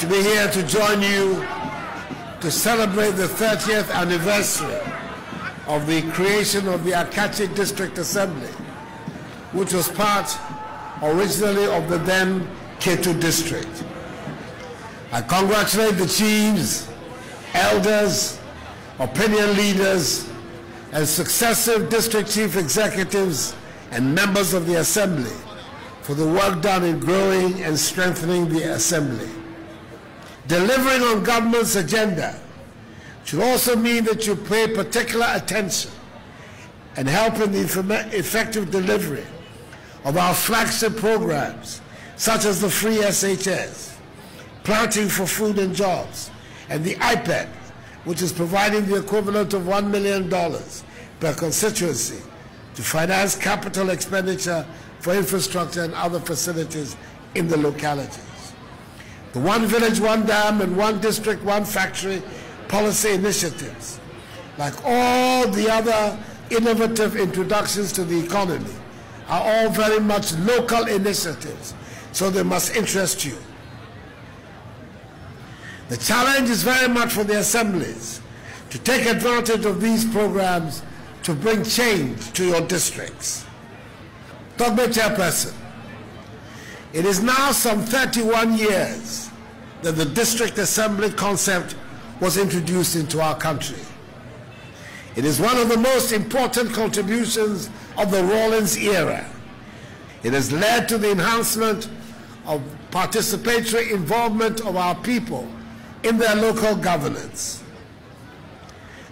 To be here to join you to celebrate the 30th anniversary of the creation of the Akatsi District Assembly, which was part originally of the then Ketu District. I congratulate the chiefs, elders, opinion leaders, and successive district chief executives and members of the Assembly for the work done in growing and strengthening the Assembly. Delivering on government's agenda should also mean that you pay particular attention and help in the effective delivery of our flagship programs, such as the Free SHS, Planting for Food and Jobs, and the IPEP, which is providing the equivalent of $1 million per constituency to finance capital expenditure for infrastructure and other facilities in the localities. The One Village, One Dam and One District, One Factory policy initiatives, like all the other innovative introductions to the economy, are all very much local initiatives, so they must interest you. The challenge is very much for the assemblies to take advantage of these programs to bring change to your districts. Togbe Chairperson, it is now some 31 years that the district assembly concept was introduced into our country. It is one of the most important contributions of the Rawlings era. It has led to the enhancement of participatory involvement of our people in their local governance.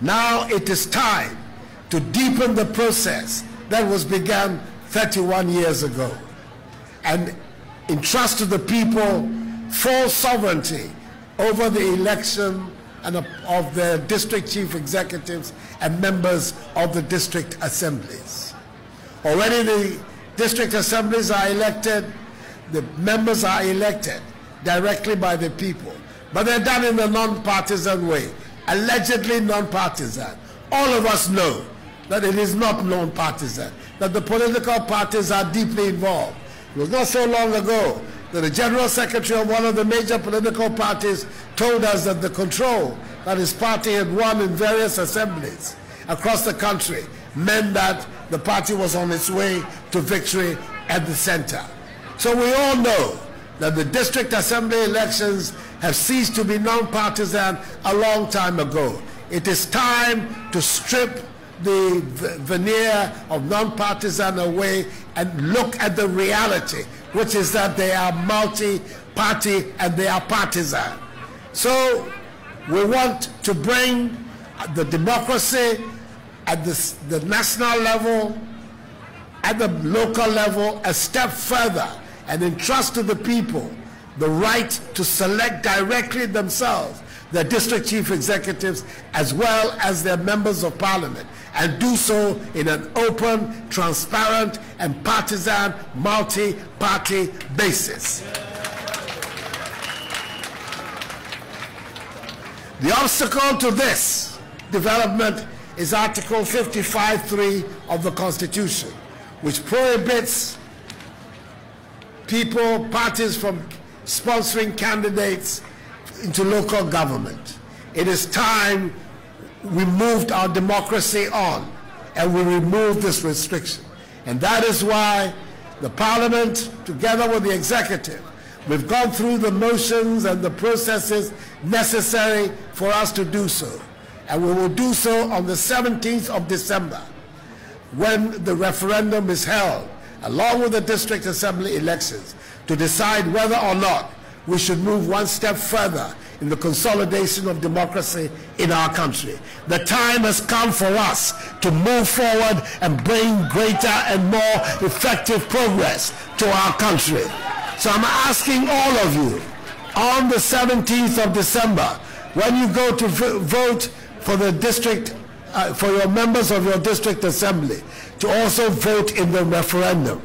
Now it is time to deepen the process that was begun 31 years ago and entrust to the people full sovereignty over the election and of the district chief executives and members of the district assemblies. Already the district assemblies are elected, the members are elected directly by the people. But they're done in a non-partisan way, allegedly non-partisan. All of us know that it is not non-partisan, that the political parties are deeply involved. It was not so long ago that the general secretary of one of the major political parties told us that the control that his party had won in various assemblies across the country meant that the party was on its way to victory at the center. So we all know that the district assembly elections have ceased to be non-partisan a long time ago. It is time to strip the veneer of non-partisan away and look at the reality, which is that they are multi-party and they are partisan. So we want to bring the democracy at the, the national level, at the local level, a step further and entrust to the people the right to select directly themselves their district chief executives as well as their members of parliament and do so in an open, transparent and partisan multi-party basis. The obstacle to this development is Article 55.3 of the Constitution, which prohibits people, parties from sponsoring candidates into local government. It is time we moved our democracy on and we removed this restriction. And that is why the parliament, together with the executive, we've gone through the motions and the processes necessary for us to do so. And we will do so on the 17th of December when the referendum is held, along with the district assembly elections, to decide whether or not we should move one step further in the consolidation of democracy in our country. The time has come for us to move forward and bring greater and more effective progress to our country. So I'm asking all of you on the 17th of December, when you go to vote for the district, uh, for your members of your district assembly, to also vote in the referendum.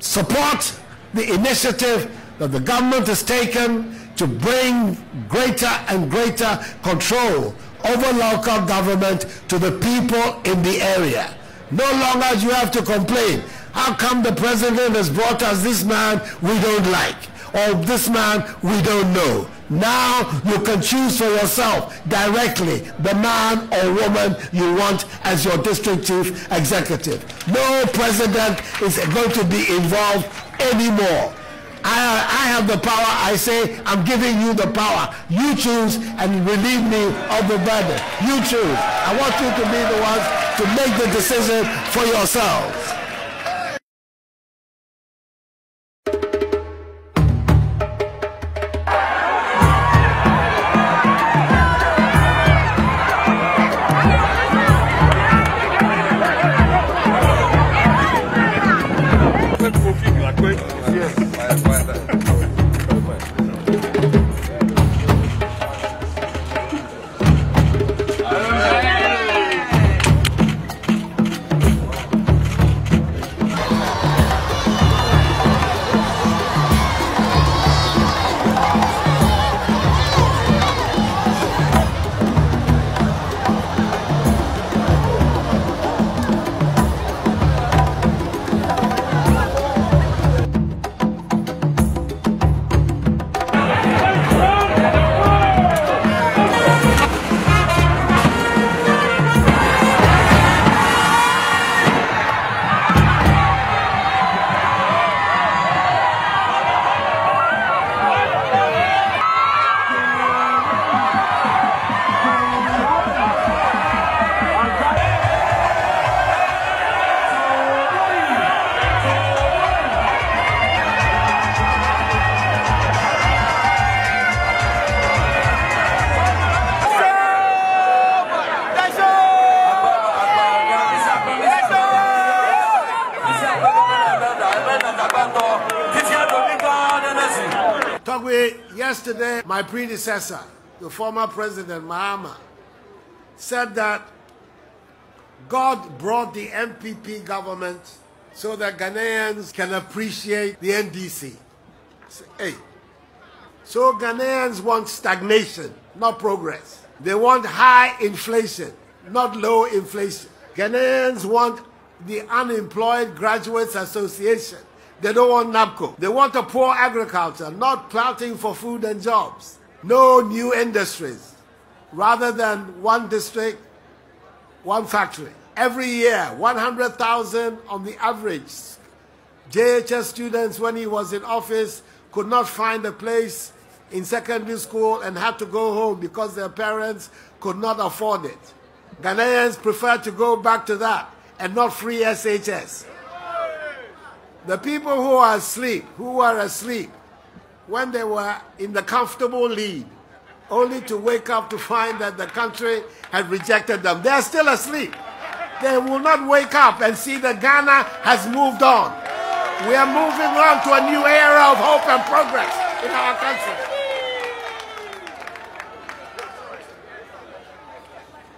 Support the initiative that the government has taken to bring greater and greater control over local government to the people in the area. No longer do you have to complain How come the president has brought us this man we don't like? Or this man we don't know? Now you can choose for yourself directly the man or woman you want as your district chief executive. No president is going to be involved anymore. I, I have the power. I say, I'm giving you the power. You choose and relieve me of the burden. You choose. I want you to be the ones to make the decision for yourselves. Yesterday, my predecessor, the former president Mahama, said that God brought the NPP government so that Ghanaians can appreciate the NDC. Hey, so Ghanaians want stagnation, not progress. They want high inflation, not low inflation. Ghanaians want the Unemployed Graduates Association they don't want NABCO. They want a poor agriculture, not planting for food and jobs. No new industries. Rather than one district, one factory. Every year, 100,000 on the average. JHS students, when he was in office, could not find a place in secondary school and had to go home because their parents could not afford it. Ghanaians prefer to go back to that and not free SHS. The people who are asleep, who were asleep when they were in the comfortable lead, only to wake up to find that the country had rejected them. They are still asleep. They will not wake up and see that Ghana has moved on. We are moving on to a new era of hope and progress in our country.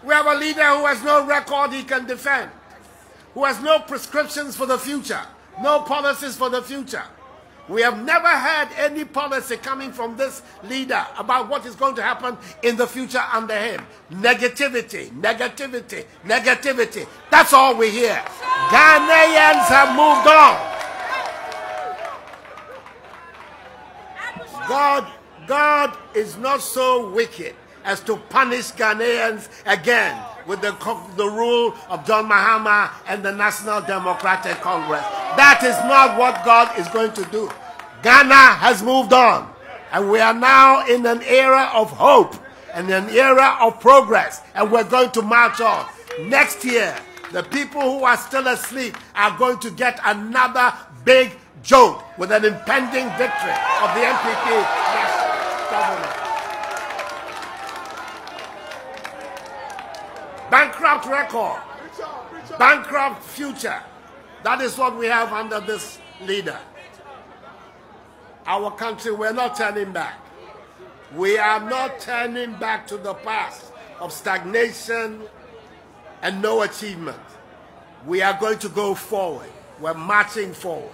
We have a leader who has no record he can defend, who has no prescriptions for the future no policies for the future. We have never heard any policy coming from this leader about what is going to happen in the future under him. Negativity, negativity, negativity. That's all we hear. Ghanaians have moved on. God, God is not so wicked as to punish Ghanaians again with the, the rule of John Mahama and the National Democratic Congress. That is not what God is going to do. Ghana has moved on, and we are now in an era of hope and an era of progress, and we're going to march on. Next year, the people who are still asleep are going to get another big jolt with an impending victory of the NPP Bankrupt record. Bankrupt future. That is what we have under this leader. Our country, we're not turning back. We are not turning back to the past of stagnation and no achievement. We are going to go forward. We're marching forward.